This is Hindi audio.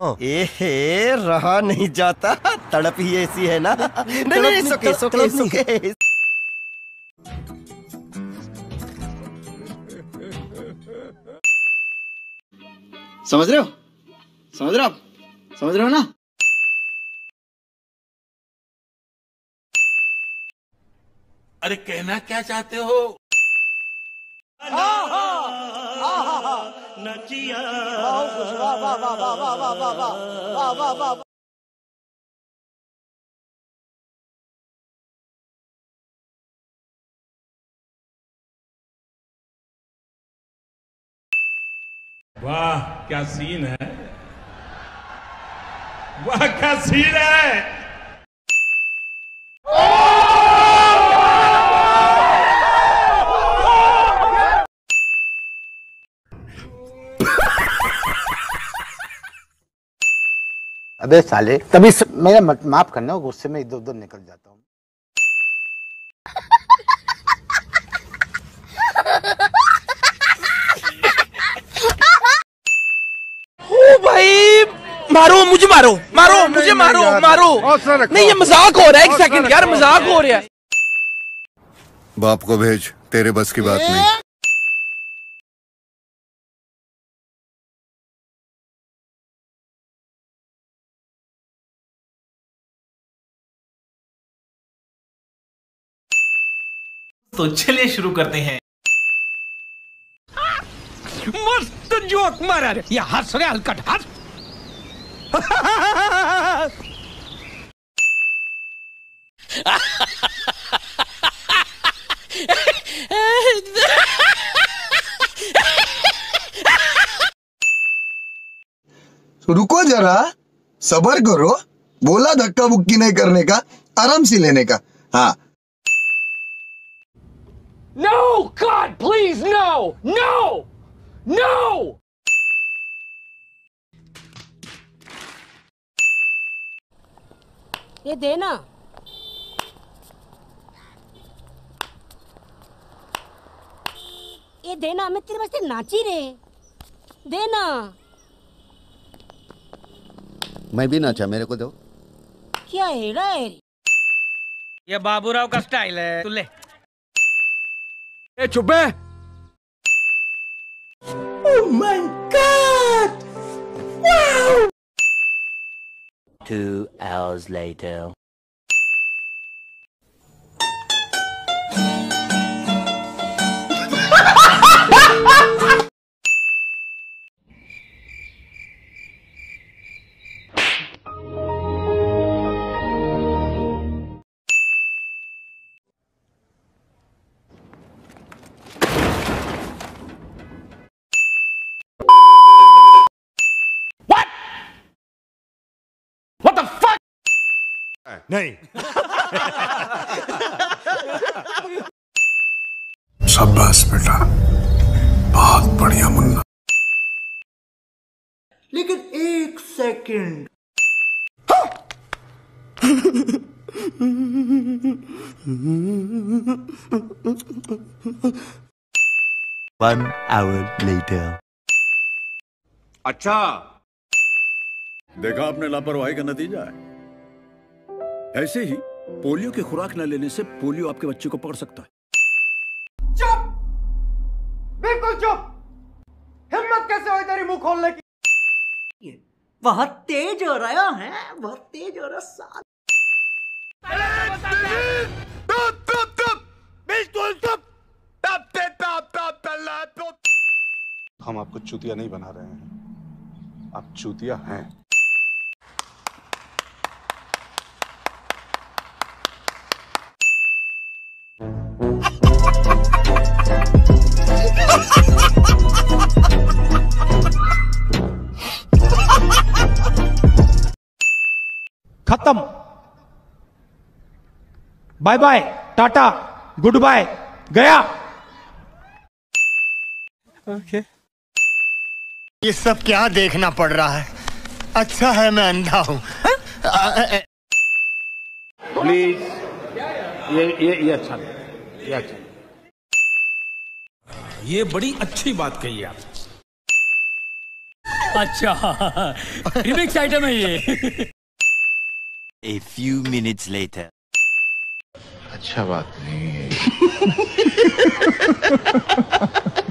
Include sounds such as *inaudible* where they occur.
एहे रहा नहीं जाता। तड़प ही ऐसी है ना। नहीं नहीं सुके सुके सुके समझ रहे हो? समझ रहे हो आप? समझ रहे हो ना? अरे कहना क्या चाहते हो? वाह क्या सीन है वाह क्या सीन है अबे साले तभी स... मेरा मत माफ़ करना गुस्से में इधर उधर निकल जाता हूँ। भाई मारो मुझे मारो मारो मुझे मारो मारो। नहीं ये मज़ाक हो रहा है एक सेकंड यार मज़ाक हो रहा है। बाप को भेज तेरे बस की बात नहीं। तो चलिए शुरू करते हैं। मस्त जोक मारा रे। ये हंस रहे हलकट हंस। रुको जरा सबर करो। बोला धक्का बुक्की नहीं करने का आराम से लेने का। हाँ No, God, please, no, no, no. ये देना ये देना मैं तेरे वास्ते नाची रे। देना मैं भी नाचा मेरे को दो। क्या हेड़ा है? ये बाबूराव का स्टाइल है तू ले। ए चुप है Two hours later. नहीं। शाबाश बेटा। बहुत बढ़िया मुन्ना। लेकिन एक सेकंड। One hour later. अच्छा। देखा आपने लापरवाही का नतीजा है। ऐसे ही पोलियो की खुराक न लेने से पोलियो आपके बच्चे को पकड़ सकता है। चुप! बिल्कुल चुप! हिम्मत कैसे हुई तेरी मुँह खोलने की? बहुत तेज हो रहा है बहुत तेज हो रहा साल। हम आपको चूतिया नहीं बना रहे हैं। आप चूतिया हैं। खत्म। Bye bye tata good bye गया। okay. ये सब क्या देखना पड़ रहा है? अच्छा है मैं अंधा हूँ। प्लीज़ ये ये ये अच्छा ये अच्छा ये बड़ी अच्छी बात कही आप अच्छा। *laughs* रिमिक्स आइटम है ये। A few minutes later. अच्छा बात नहीं है *laughs*